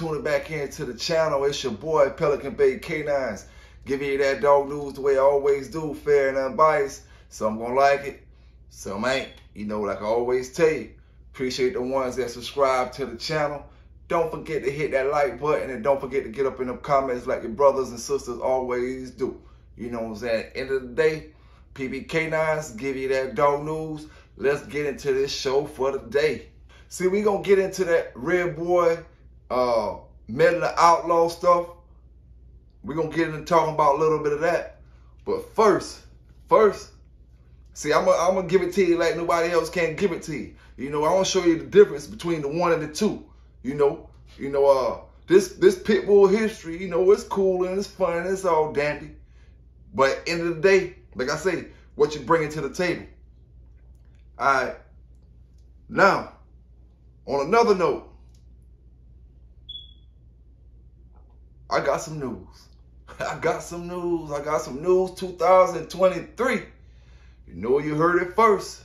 tuning back into the channel. It's your boy Pelican Bay K9s. Giving you that dog news the way I always do, fair and unbiased. Some gonna like it, some ain't. You know, like I always tell you, appreciate the ones that subscribe to the channel. Don't forget to hit that like button and don't forget to get up in the comments like your brothers and sisters always do. You know what I'm saying? End of the day, PBK9s give you that dog news. Let's get into this show for the day. See, we gonna get into that Red Boy, uh, Midland Outlaw stuff. We're gonna get into talking about a little bit of that. But first, first, see, I'm gonna, give it to you like nobody else can give it to you. You know, I wanna show you the difference between the one and the two. You know, you know, uh, this this pitbull history, you know, it's cool and it's fun and it's all dandy. But end of the day, like I say, what you bringing to the table. All right. Now, on another note, I got some news. I got some news. I got some news 2023. You know you heard it first.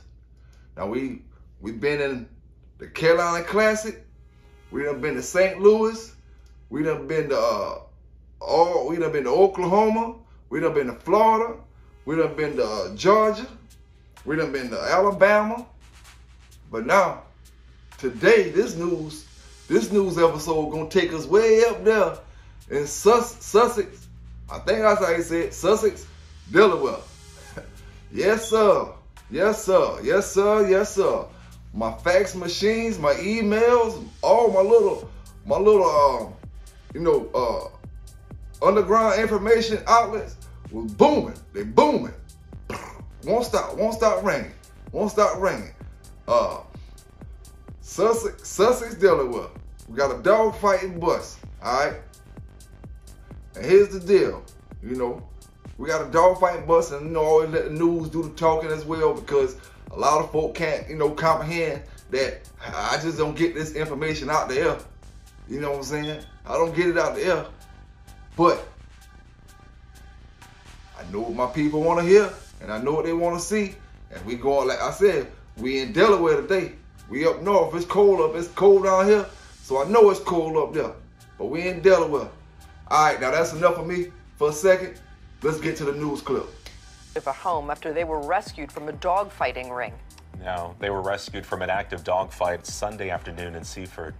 Now we we've been in the Carolina Classic. We done been to St. Louis. We done been to uh, all we done been to Oklahoma. We done been to Florida. We done been to uh, Georgia. We done been to Alabama. But now, today, this news, this news episode gonna take us way up there in Sus Sussex. I think that's how say it. Sussex, Delaware. yes, sir. Yes, sir. Yes, sir. Yes, sir. My fax machines, my emails, all my little, my little, um, you know, uh, underground information outlets was booming. They booming. Won't stop. Won't stop ringing. Won't stop ringing. Uh, Sussex, Sussex, Delaware. We got a dog fighting bus. All right. Here's the deal. You know, we got a dog fighting bus, and you know, always let the news do the talking as well because a lot of folk can't, you know, comprehend that I just don't get this information out there. You know what I'm saying? I don't get it out there. But I know what my people want to hear, and I know what they want to see. And we going, like I said, we in Delaware today. We up north. It's cold up. It's cold down here. So I know it's cold up there. But we in Delaware. All right, now that's enough of me for a second. Let's get to the news clip. Of a home after they were rescued from a dogfighting ring. Now, they were rescued from an active dogfight Sunday afternoon in Seaford.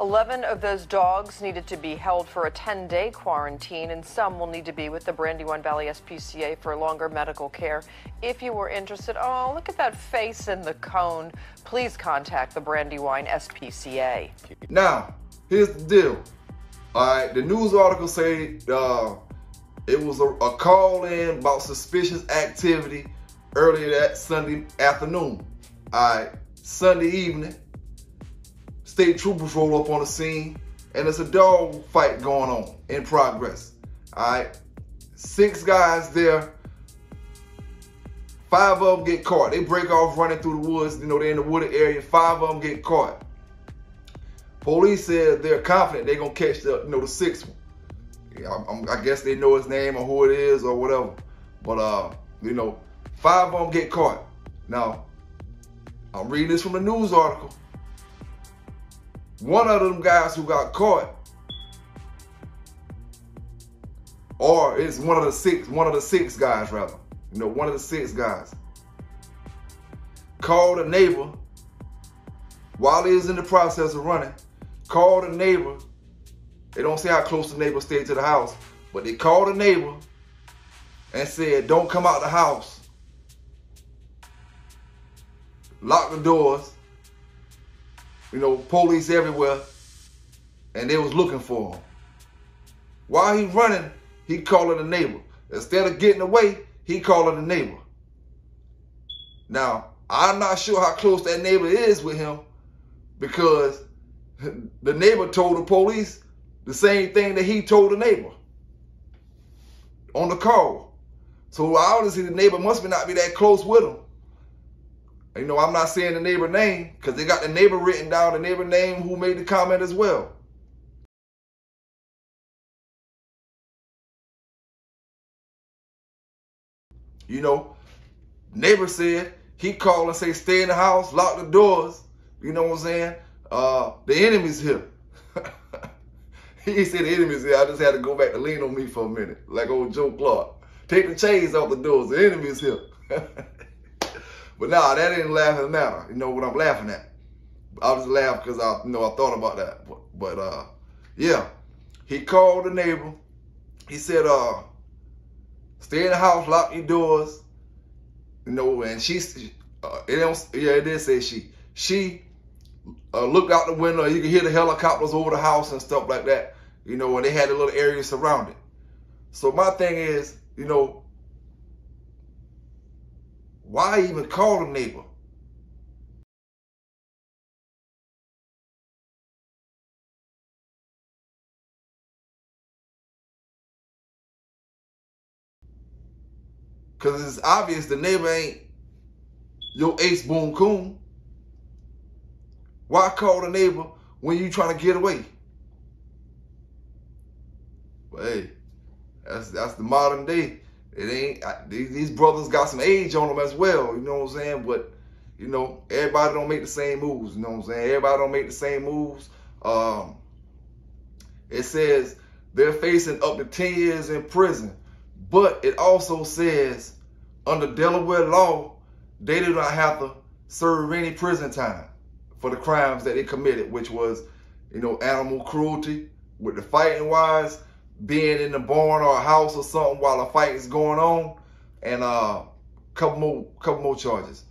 11 of those dogs needed to be held for a 10 day quarantine, and some will need to be with the Brandywine Valley SPCA for longer medical care. If you were interested, oh, look at that face in the cone. Please contact the Brandywine SPCA. Now, here's the deal. All right, the news article say uh, it was a, a call in about suspicious activity earlier that Sunday afternoon. All right, Sunday evening, state troopers roll up on the scene, and it's a dog fight going on in progress. All right, six guys there. Five of them get caught. They break off running through the woods. You know, they're in the wooded area. Five of them get caught. Police said they're confident they're gonna catch the, you know, the sixth one. I, I guess they know his name or who it is or whatever. But uh, you know, five of them get caught. Now, I'm reading this from a news article. One of them guys who got caught, or it's one of the six, one of the six guys rather. You know, one of the six guys called a neighbor while he was in the process of running. Called a neighbor. They don't say how close the neighbor stayed to the house, but they called a neighbor and said, "Don't come out the house. Lock the doors." You know, police everywhere, and they was looking for him. While he running, he calling a neighbor. Instead of getting away, he calling the neighbor. Now, I'm not sure how close that neighbor is with him because the neighbor told the police the same thing that he told the neighbor on the call. So obviously the neighbor must not be that close with him. You know, I'm not saying the neighbor name because they got the neighbor written down, the neighbor name who made the comment as well. You know, neighbor said he called and say, stay in the house, lock the doors. You know what I'm saying? Uh, the enemy's here. he said the enemy's here. I just had to go back to lean on me for a minute, like old Joe Clark. Take the chains off the doors. The enemy's here. but nah, that ain't laughing matter. You know what I'm laughing at? I was laughing because I you know I thought about that. But, but uh, yeah, he called the neighbor. He said, uh, stay in the house, lock your doors. You know, and she, uh, it don't, yeah, it did say she. She uh, looked out the window. You could hear the helicopters over the house and stuff like that. You know, and they had a little area surrounded. So my thing is, you know, why even call the neighbor? Because it's obvious the neighbor ain't your ace boom coon. Why call the neighbor when you trying to get away? But hey, that's that's the modern day. It ain't I, these brothers got some age on them as well. You know what I'm saying? But you know, everybody don't make the same moves. You know what I'm saying? Everybody don't make the same moves. Um, it says they're facing up to 10 years in prison, but it also says under Delaware law, they do not have to serve any prison time for the crimes that they committed, which was, you know, animal cruelty with the fighting wise, being in the barn or a house or something while a fight is going on, and uh, couple more couple more charges.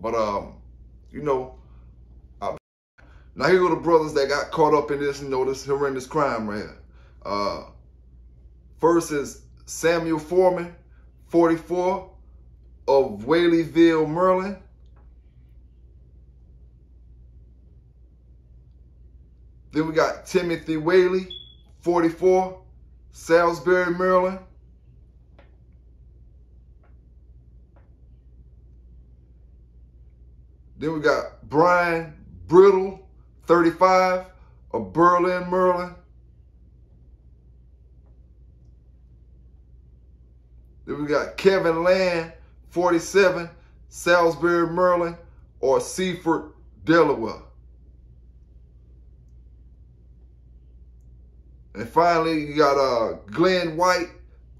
But um, you know, I, now here go the brothers that got caught up in this, you know, this horrendous crime right here. Uh, first is Samuel Foreman, 44, of Whaleyville, Maryland. Then we got Timothy Whaley, 44, Salisbury, Maryland. Then we got Brian Brittle, 35, of Berlin, Maryland. Then we got Kevin Land, 47, Salisbury, Maryland, or Seaford, Delaware. And finally, you got uh, Glenn White,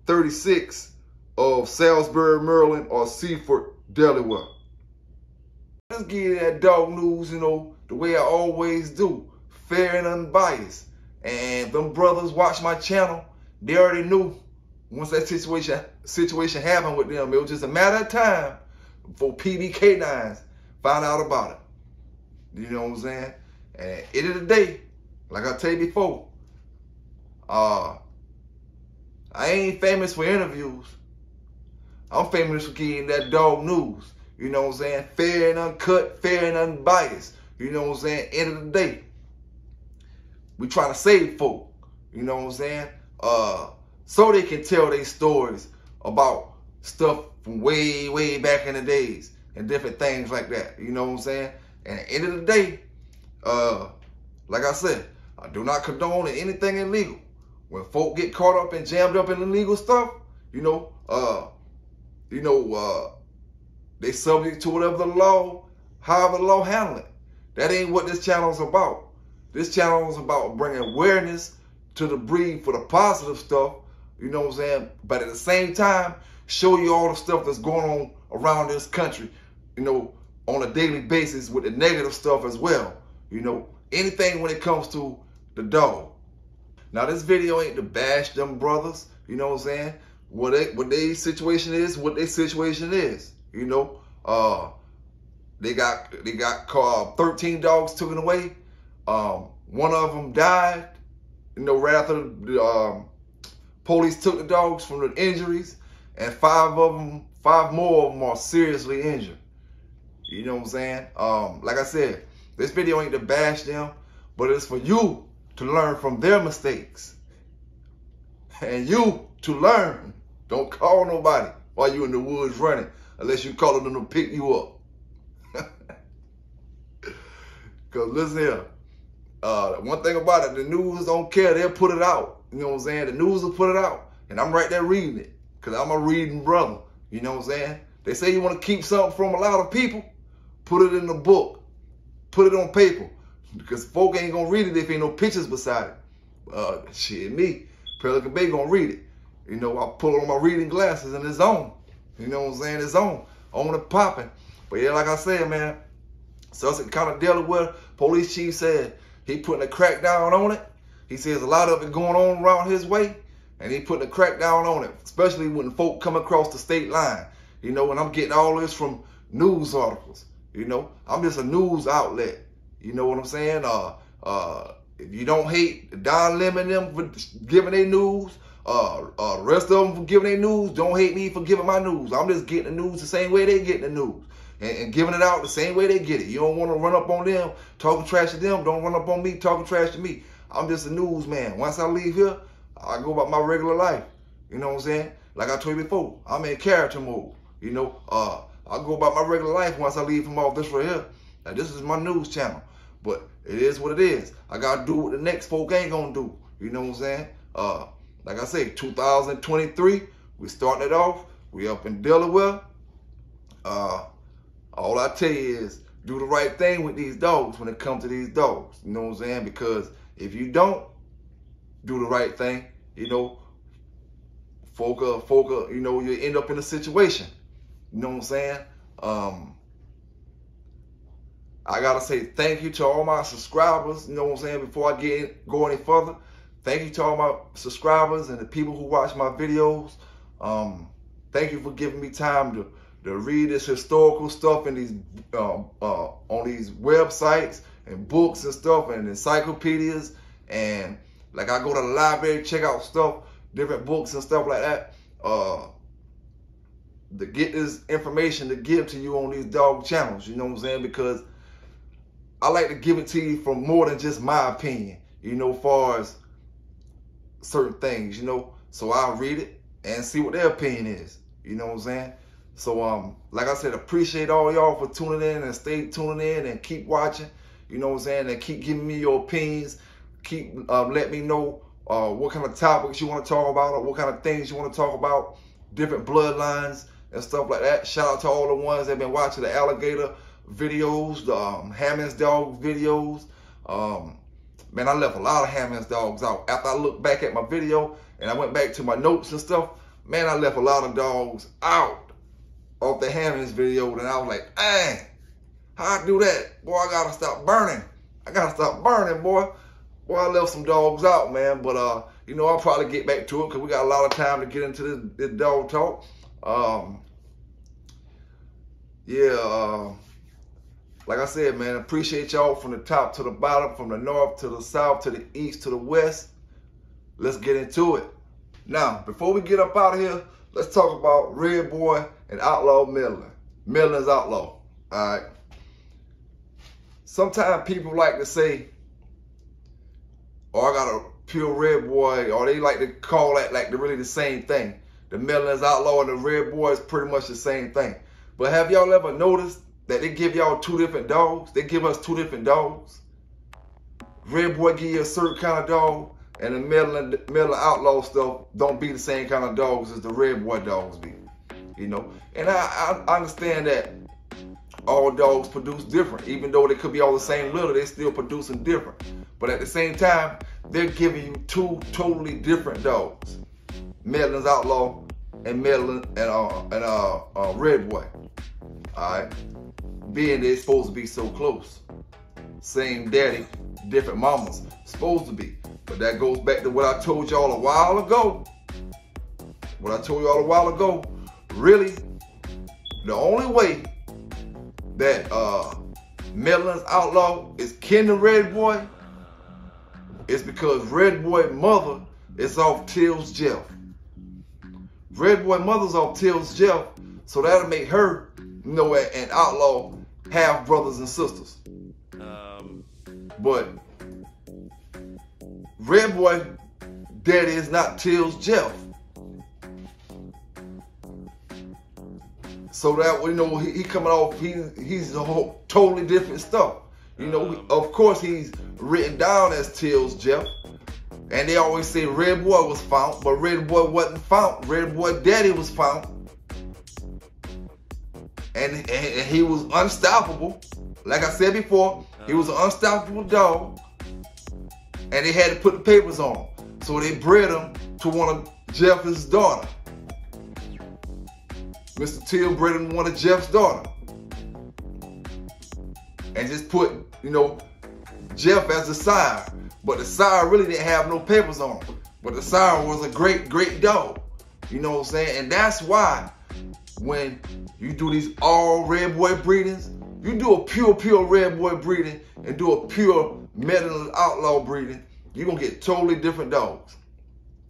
36, of Salisbury, Maryland, or Seaford, Delaware. Let's get that dog news, you know, the way I always do, fair and unbiased. And them brothers watch my channel, they already knew once that situation situation happened with them, it was just a matter of time before PBK9s found out about it. You know what I'm saying? And at the end of the day, like I tell you before, uh, I ain't famous for interviews. I'm famous for getting that dog news. You know what I'm saying? Fair and uncut, fair and unbiased. You know what I'm saying? End of the day, we trying to save folk. You know what I'm saying? Uh, so they can tell their stories about stuff from way, way back in the days and different things like that. You know what I'm saying? And at the end of the day, uh, like I said, I do not condone anything illegal. When folk get caught up and jammed up in illegal stuff, you know, uh, you know, uh, they subject to whatever the law, however the law handle it. That ain't what this channel is about. This channel is about bringing awareness to the breed for the positive stuff you know what I'm saying? But at the same time, show you all the stuff that's going on around this country, you know, on a daily basis with the negative stuff as well. You know, anything when it comes to the dog. Now this video ain't to bash them brothers, you know what I'm saying? What they what their situation is, what their situation is. You know, uh they got they got called 13 dogs taken away. Um, one of them died, you know, right after um, Police took the dogs from the injuries, and five of them, five more of them are seriously injured. You know what I'm saying? Um, like I said, this video ain't to bash them, but it's for you to learn from their mistakes. And you to learn. Don't call nobody while you in the woods running, unless you calling them to pick you up. Cause listen here, uh, one thing about it, the news don't care. They'll put it out. You know what I'm saying? The news will put it out. And I'm right there reading it. Because I'm a reading brother. You know what I'm saying? They say you want to keep something from a lot of people. Put it in the book. Put it on paper. Because folk ain't gonna read it if ain't no pictures beside it. Uh, shit, me, Pelican Bay gonna read it. You know, I pull on my reading glasses and it's on. You know what I'm saying? It's on. On and popping. But yeah, like I said, man, Sussex County Delaware police chief said he putting a crackdown on it. He says a lot of it going on around his way, and he putting a crackdown on it, especially when folk come across the state line. You know, and I'm getting all this from news articles. You know, I'm just a news outlet. You know what I'm saying? Uh, uh, if you don't hate Don Lemon them for giving their news, uh, uh, rest of them for giving their news, don't hate me for giving my news. I'm just getting the news the same way they getting the news. And, giving it out the same way they get it. You don't want to run up on them, talking trash to them. Don't run up on me, talking trash to me. I'm just a newsman. Once I leave here, I go about my regular life. You know what I'm saying? Like I told you before, I'm in character mode. You know, uh, I go about my regular life once I leave from off this right here. Now this is my news channel. But it is what it is. I gotta do what the next folk ain't gonna do. You know what I'm saying? Uh, like I say, 2023, we starting it off. We up in Delaware. Uh, all I tell you is do the right thing with these dogs when it comes to these dogs. You know what I'm saying? Because if you don't do the right thing, you know, folk, uh, folk, uh, you know, you end up in a situation. You know what I'm saying? Um, I gotta say thank you to all my subscribers. You know what I'm saying? Before I get go any further, thank you to all my subscribers and the people who watch my videos. Um, thank you for giving me time to to read this historical stuff in these um, uh, on these websites and books and stuff and encyclopedias and like I go to the library check out stuff, different books and stuff like that. Uh, to get this information to give to you on these dog channels, you know what I'm saying? Because I like to give it to you from more than just my opinion, you know, far as certain things, you know. So I'll read it and see what their opinion is, you know what I'm saying? So, um, like I said, appreciate all y'all for tuning in and stay tuning in and keep watching, you know what I'm saying? And keep giving me your opinions. Keep um, let me know uh, what kind of topics you want to talk about or what kind of things you want to talk about, different bloodlines and stuff like that. Shout out to all the ones that been watching the alligator videos, the um, Hammond's dog videos. Um, man, I left a lot of Hammond's dogs out. After I looked back at my video and I went back to my notes and stuff, man, I left a lot of dogs out of the Hammond's video. And I was like, dang, how I do that? Boy, I gotta stop burning. I gotta stop burning, boy. Boy, I left some dogs out, man. But, uh, you know, I'll probably get back to it because we got a lot of time to get into this, this dog talk. Um, yeah, uh, like I said, man, appreciate y'all from the top to the bottom, from the north to the south to the east to the west. Let's get into it. Now, before we get up out of here, let's talk about Red Boy and Outlaw Midland. Midland's Outlaw. All right. Sometimes people like to say, oh, I got a pure Red Boy, or they like to call that like they're really the same thing. The Midland's Outlaw and the Red Boy is pretty much the same thing. But have y'all ever noticed that they give y'all two different dogs? They give us two different dogs. Red Boy give you a certain kind of dog, and the Midland, Midland Outlaw stuff don't be the same kind of dogs as the Red Boy dogs be. You know, and I, I understand that all dogs produce different. Even though they could be all the same litter, they're still producing different. But at the same time, they're giving you two totally different dogs. Midland's Outlaw and Midland and uh and uh, uh Red Boy. Alright. Being they're supposed to be so close. Same daddy, different mamas. Supposed to be. But that goes back to what I told y'all a while ago. What I told y'all a while ago. Really, the only way that uh Midland's Outlaw is kin to Red Boy is because Red Boy mother is off Till's Jeff. Red Boy mother's off Till's Jeff, so that'll make her, you know, an outlaw half brothers and sisters. Um. But Red Boy daddy is not Till's Jeff. So that you know he, he coming off he he's a whole totally different stuff. You know, um. of course he's written down as Till's Jeff. And they always say Red Boy was found, but Red Boy wasn't found. Red Boy Daddy was found. And, and, he was unstoppable. Like I said before, He was an unstoppable dog, and they had to put the papers on. So they bred him to one of Jeff's daughter. Mr. Till bred him to one of Jeff's daughter. And just put, you know, Jeff as the sire. But the sire really didn't have no papers on. But the sire was a great, great dog. You know what I'm saying? And that's why when you do these all red boy breedings, you do a pure, pure red boy breeding and do a pure Midland outlaw breeding, you're gonna get totally different dogs.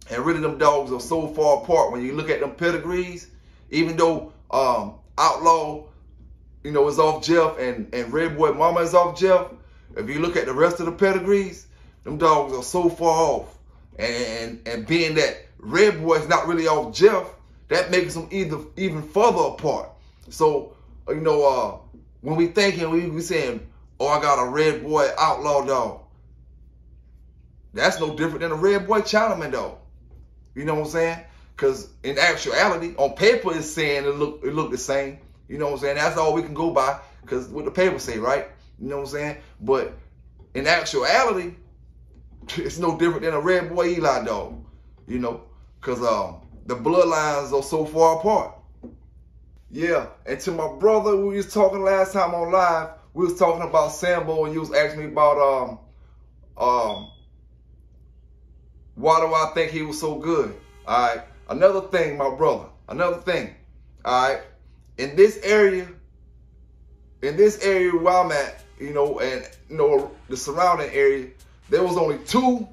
And really them dogs are so far apart when you look at them pedigrees, even though um, outlaw, you know, is off Jeff and, and red boy mama is off Jeff, if you look at the rest of the pedigrees, them dogs are so far off. And, and being that red boy is not really off Jeff, that makes them either even further apart. So, you know, uh, when we thinking, we, we saying, oh, I got a red boy outlaw dog. That's no different than a red boy Chinaman dog. You know what I'm saying? Because in actuality, on paper, it's saying it look it look the same. You know what I'm saying? That's all we can go by because what the paper say, right? You know what I'm saying? But in actuality, it's no different than a red boy Eli dog. You know, because um, the bloodlines are so far apart. Yeah, and to my brother, we was talking last time on live. We was talking about Sambo, and you was asking me about um um why do I think he was so good? All right. Another thing, my brother. Another thing. All right. In this area, in this area where I'm at, you know, and you know the surrounding area, there was only two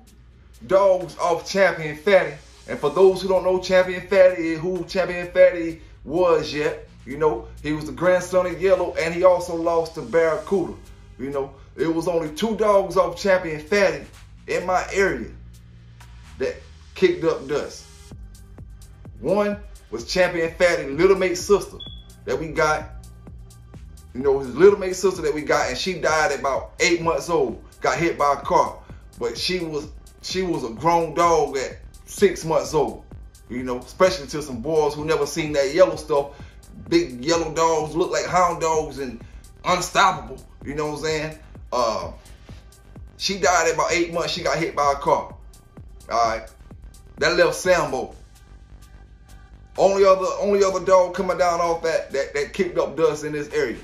dogs off Champion Fatty. And for those who don't know Champion Fatty, who Champion Fatty was yet, you know, he was the grandson of Yellow, and he also lost to Barracuda. You know, it was only two dogs off Champion Fatty in my area that kicked up dust. One was Champion Fatty, Little Mate's sister that we got. You know, his little mate sister that we got, and she died at about eight months old. Got hit by a car, but she was she was a grown dog at six months old. You know, especially to some boys who never seen that yellow stuff. Big yellow dogs look like hound dogs and unstoppable. You know what I'm saying? Uh, she died at about eight months. She got hit by a car. All right, that left Sambo. Only other only other dog coming down off that that that kicked up dust in this area.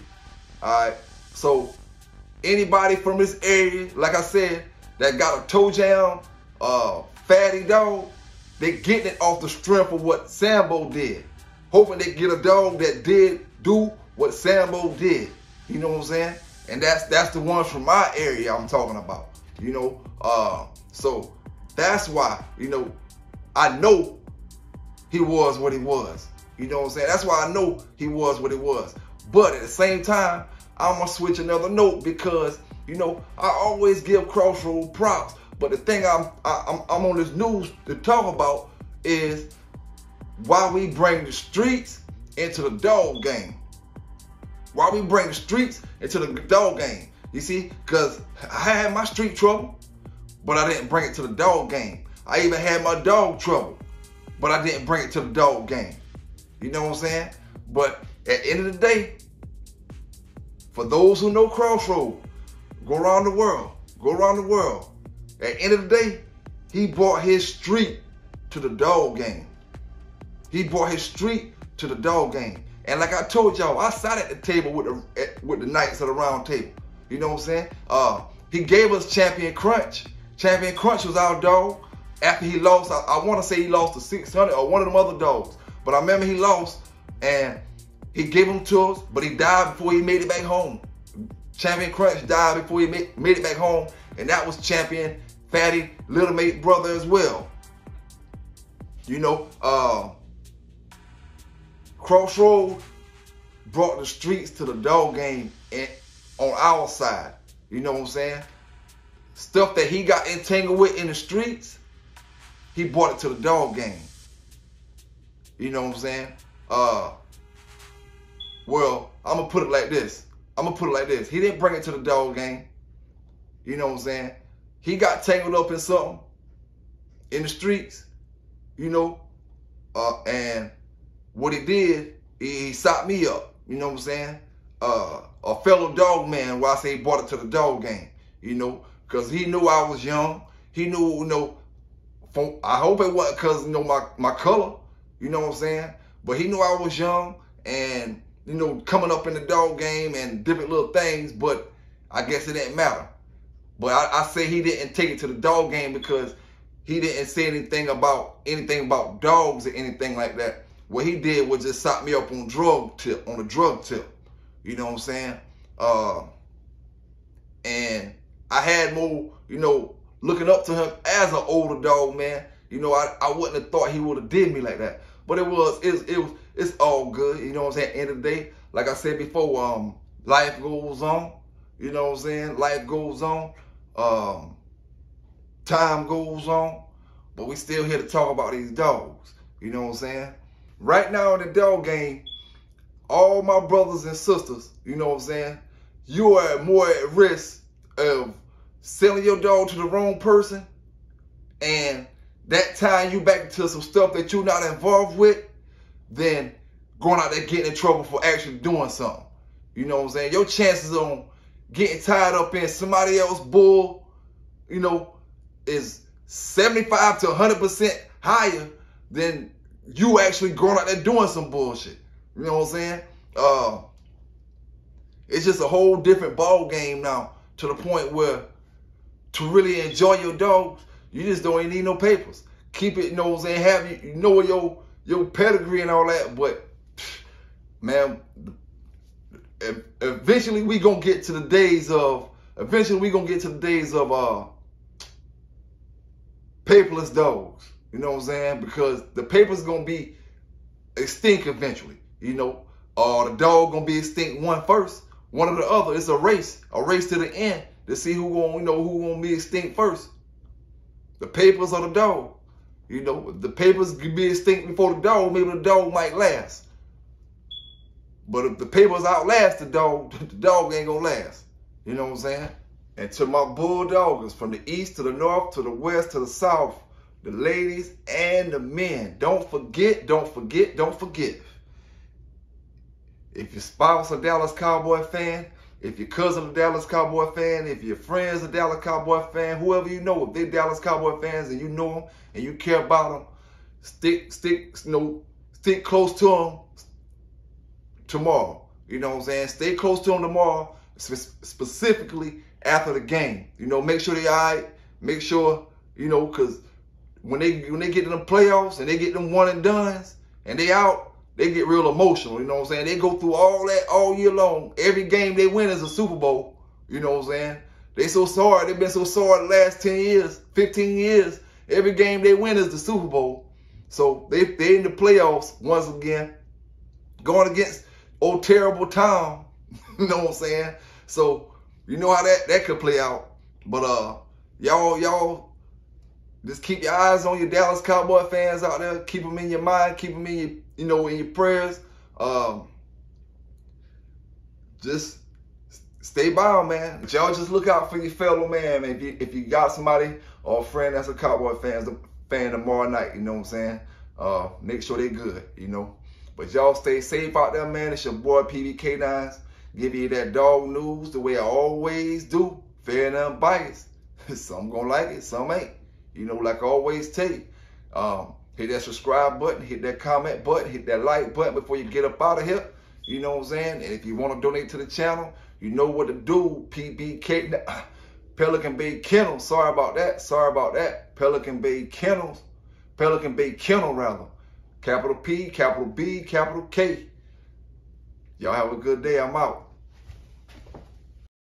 All right, so anybody from this area, like I said, that got a toe jam, uh, fatty dog, they getting it off the strength of what Sambo did. Hoping they get a dog that did do what Sambo did. You know what I'm saying? And that's that's the ones from my area I'm talking about. You know, uh, so that's why, you know, I know he was what he was. You know what I'm saying? That's why I know he was what he was. But at the same time, I'm gonna switch another note because you know I always give Crossroad props. But the thing I'm I, am I'm on this news to talk about is why we bring the streets into the dog game. Why we bring the streets into the dog game. You see, because I had my street trouble, but I didn't bring it to the dog game. I even had my dog trouble, but I didn't bring it to the dog game. You know what I'm saying? But at the end of the day, for those who know Crossroad, go around the world, go around the world. At the end of the day, he brought his street to the dog game. He brought his street to the dog game. And like I told y'all, I sat at the table with the at, with the knights of the round table. You know what I'm saying? Uh, he gave us Champion Crunch. Champion Crunch was our dog. After he lost, I, I want to say he lost to 600 or one of them other dogs. But I remember he lost and he gave him to us, but he died before he made it back home. Champion Crunch died before he made, made it back home. And that was Champion Fatty Little Mate brother as well. You know, uh, Crossroad brought the streets to the dog game on our side. You know what I'm saying? Stuff that he got entangled with in the streets, he brought it to the dog game. You know what I'm saying? Uh, well, I'm gonna put it like this. I'm gonna put it like this. He didn't bring it to the dog game. You know what I'm saying? He got tangled up in something in the streets, you know, uh, and what he did, he, stopped me up. You know what I'm saying? uh, a fellow dog man. Why I say he brought it to the dog game, you know, because he knew I was young. He knew, you know, from, I hope it wasn't because you know my my color, you know what I'm saying. But he knew I was young and you know coming up in the dog game and different little things. But I guess it didn't matter. But I, I say he didn't take it to the dog game because he didn't say anything about anything about dogs or anything like that. What he did was just set me up on drug tip, on a drug tip. You know what I'm saying? Uh, and I had more, you know, looking up to him as an older dog, man. You know, I, I wouldn't have thought he would have did me like that. But it was, it, it was, it's all good. You know what I'm saying? End of the day, like I said before, um, life goes on. You know what I'm saying? Life goes on. Um, time goes on. But we still here to talk about these dogs. You know what I'm saying? Right now in the dog game, all my brothers and sisters, you know what I'm saying? You are more at risk of selling your dog to the wrong person and that tying you back to some stuff that you're not involved with than going out there getting in trouble for actually doing something. You know what I'm saying? Your chances on getting tied up in somebody else bull, you know, is 75 to 100% higher than you actually going out there doing some bullshit. You know what I'm saying? Uh, it's just a whole different ball game now to the point where to really enjoy your dogs, you just don't even need no papers. Keep it, you know what I'm saying? Have you, you know your your pedigree and all that, but man, eventually we gonna get to the days of eventually we gonna get to the days of uh paperless dogs. You know what I'm saying? Because the paper's gonna be extinct eventually. You know, uh the dog gonna be extinct one first, one or the other. It's a race, a race to the end to see who gonna you know who gonna be extinct first. The papers or the dog. You know, the papers could be extinct before the dog, maybe the dog might last. But if the papers outlast the dog, the dog ain't gonna last. You know what I'm saying? And to my bulldoggers from the east to the north to the west to the south, the ladies and the men, don't forget, don't forget, don't forget. If your spouse a Dallas Cowboy fan, if your cousin a Dallas Cowboy fan, if your friend's a Dallas Cowboy fan, whoever you know, if they're Dallas Cowboy fans and you know them and you care about them, stick, stick, you know, stick close to them tomorrow. You know what I'm saying? Stay close to them tomorrow, specifically after the game. You know, make sure they all right. Make sure, you know, because when they when they get to the playoffs and they get them one and dones and they out, they get real emotional. You know what I'm saying? They go through all that all year long. Every game they win is a Super Bowl. You know what I'm saying? They so sorry. They've been so sorry the last 10 years, 15 years. Every game they win is the Super Bowl. So they they in the playoffs once again, going against old terrible Tom. you know what I'm saying? So you know how that that could play out. But uh, y'all y'all just keep your eyes on your Dallas Cowboy fans out there. Keep them in your mind. Keep them in your you know in your prayers. Um, just stay by them, man. Y'all just look out for your fellow man, man. If you if you got somebody or a friend that's a Cowboy fan, fan tomorrow night, you know what I'm saying? Uh, make sure they good, you know. But y'all stay safe out there, man. It's your boy PBK9s. Give you that dog news the way I always do. Fair and unbiased. some gonna like it, some ain't. You know, like I always tell you. Um, hit that subscribe button, hit that comment button, hit that like button before you get up out of here. You know what I'm saying? And if you want to donate to the channel, you know what to do. PBK, Pelican Bay Kennel. Sorry about that. Sorry about that. Pelican Bay Kennels. Pelican Bay Kennel, rather. Capital P, capital B, capital K. Y'all have a good day. I'm out.